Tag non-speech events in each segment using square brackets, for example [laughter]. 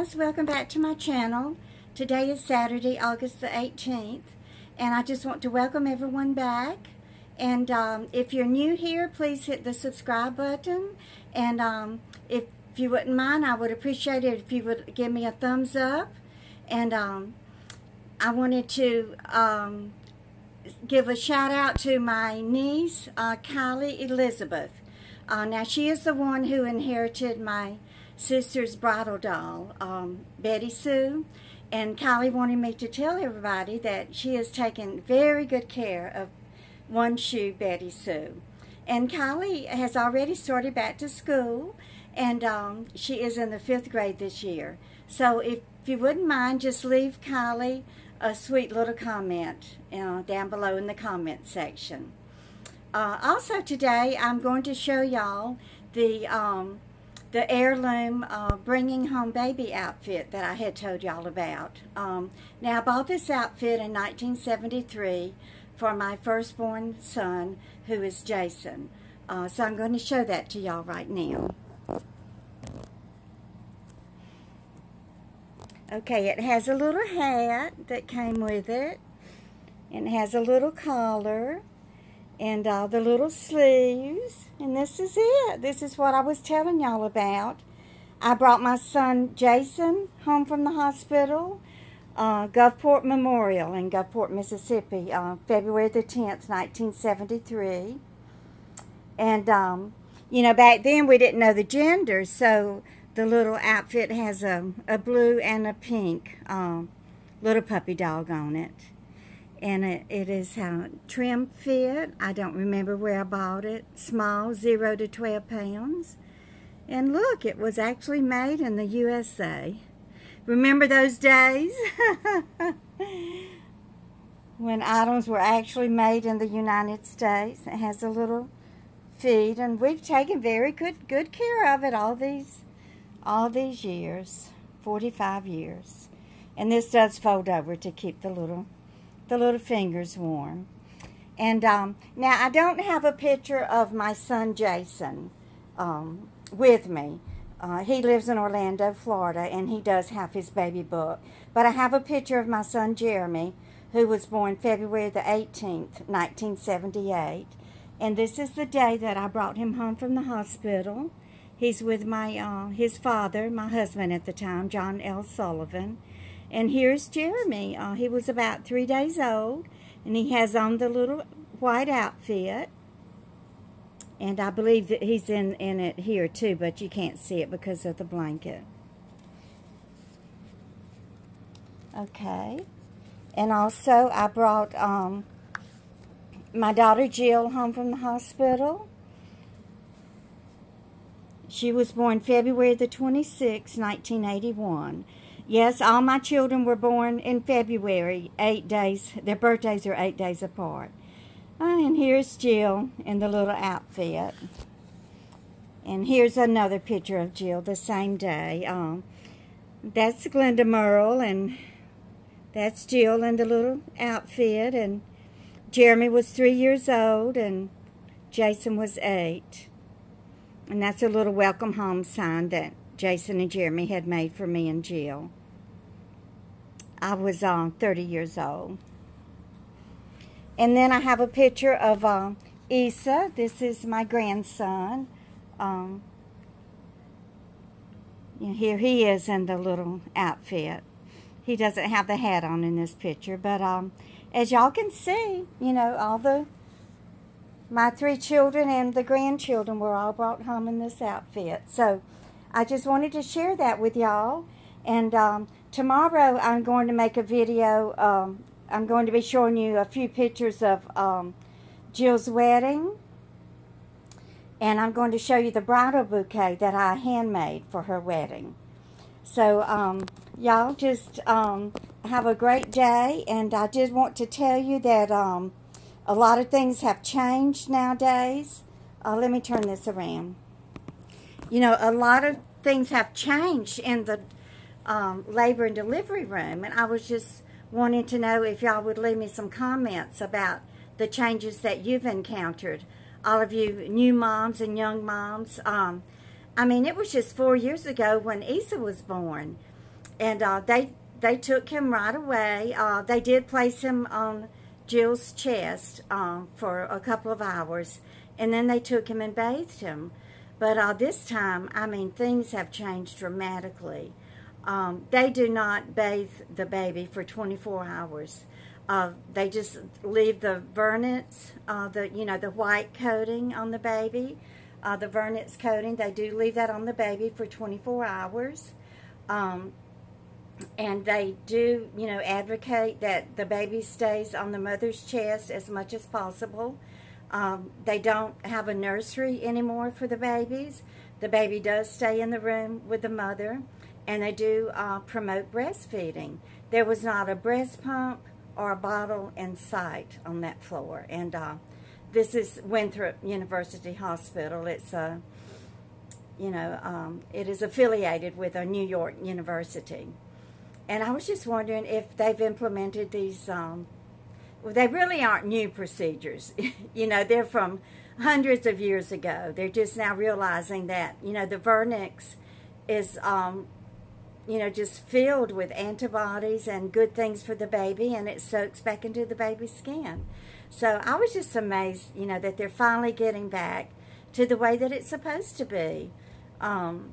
guys, welcome back to my channel. Today is Saturday, August the 18th, and I just want to welcome everyone back. And um, if you're new here, please hit the subscribe button. And um, if, you wouldn't mind, I would appreciate it if you would give me a thumbs up. And um, I wanted to um, give a shout out to my niece, uh, Kylie Elizabeth. Uh, now, she is the one who inherited my sister's bridal doll, um, Betty Sue. And Kylie wanted me to tell everybody that she has taken very good care of one shoe Betty Sue. And Kylie has already started back to school, and um, she is in the fifth grade this year. So if, if you wouldn't mind, just leave Kylie a sweet little comment uh, down below in the comment section. Uh, also today, I'm going to show y'all the um, the heirloom uh, bringing home baby outfit that I had told y'all about. Um, now, I bought this outfit in 1973 for my firstborn son, who is Jason. Uh, so I'm going to show that to y'all right now. Okay, it has a little hat that came with it. And it has a little collar and the little sleeves. And this is it. This is what I was telling y'all about. I brought my son Jason home from the hospital, uh, Gulfport Memorial in Gulfport, Mississippi, uh, February the 10th, 1973. And, um, you know, back then we didn't know the gender, so the little outfit has a, a blue and a pink um, little puppy dog on it and it, it is a trim fit. I don't remember where I bought it. Small, 0 to 12 pounds. And look, it was actually made in the USA. Remember those days? [laughs] when items were actually made in the United States. It has a little feed, and we've taken very good good care of it all these all these years, 45 years. And this does fold over to keep the little the little fingers warm. And um, now I don't have a picture of my son Jason um, with me. Uh, he lives in Orlando, Florida, and he does have his baby book. But I have a picture of my son Jeremy, who was born February the 18th, 1978. And this is the day that I brought him home from the hospital. He's with my uh, his father, my husband at the time, John L. Sullivan. And here's Jeremy. Uh, he was about three days old, and he has on the little white outfit. And I believe that he's in, in it here too, but you can't see it because of the blanket. Okay. And also, I brought um, my daughter Jill home from the hospital. She was born February the 26th, 1981. Yes, all my children were born in February, eight days. Their birthdays are eight days apart. Oh, and here's Jill in the little outfit. And here's another picture of Jill the same day. Um, that's Glenda Merle, and that's Jill in the little outfit. And Jeremy was three years old, and Jason was eight. And that's a little welcome home sign that Jason and Jeremy had made for me and Jill. I was um, 30 years old. And then I have a picture of uh, Isa. This is my grandson. Um, here he is in the little outfit. He doesn't have the hat on in this picture, but um, as y'all can see, you know, all the my three children and the grandchildren were all brought home in this outfit. So I just wanted to share that with y'all. And um, tomorrow I'm going to make a video. Um, I'm going to be showing you a few pictures of um, Jill's wedding. And I'm going to show you the bridal bouquet that I handmade for her wedding. So, um, y'all just um, have a great day. And I did want to tell you that um, a lot of things have changed nowadays. Uh, let me turn this around. You know, a lot of things have changed in the um, labor and delivery room. And I was just wanting to know if y'all would leave me some comments about the changes that you've encountered. All of you new moms and young moms. Um, I mean, it was just four years ago when Isa was born. and uh, they they took him right away. Uh, they did place him on Jill's chest um, for a couple of hours, and then they took him and bathed him. But uh, this time, I mean, things have changed dramatically. Um, they do not bathe the baby for 24 hours. Uh, they just leave the vernix, uh, the you know the white coating on the baby, uh, the vernix coating. They do leave that on the baby for 24 hours. Um, and they do, you know, advocate that the baby stays on the mother's chest as much as possible. Um, they don't have a nursery anymore for the babies. The baby does stay in the room with the mother, and they do uh, promote breastfeeding. There was not a breast pump or a bottle in sight on that floor, and uh, this is Winthrop University Hospital. It's a, you know, um, it is affiliated with a New York university. And I was just wondering if they've implemented these, um, well, they really aren't new procedures. [laughs] you know, they're from hundreds of years ago. They're just now realizing that, you know, the vernix is, um, you know, just filled with antibodies and good things for the baby, and it soaks back into the baby's skin. So I was just amazed, you know, that they're finally getting back to the way that it's supposed to be. Um,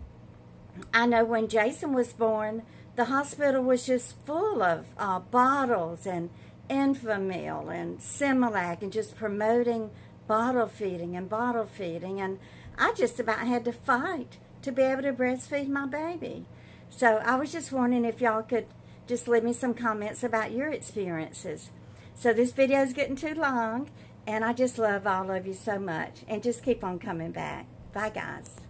I know when Jason was born, the hospital was just full of uh, bottles and Enfamil and Similac and just promoting bottle feeding and bottle feeding. And I just about had to fight to be able to breastfeed my baby. So I was just wondering if y'all could just leave me some comments about your experiences. So this video is getting too long, and I just love all of you so much. And just keep on coming back. Bye, guys.